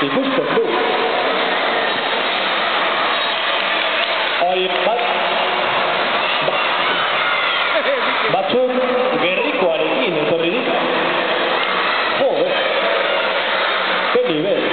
Il gusto blu. Al bat... Baciò Guerrico Aretino, Torridino. Dove? Che livello!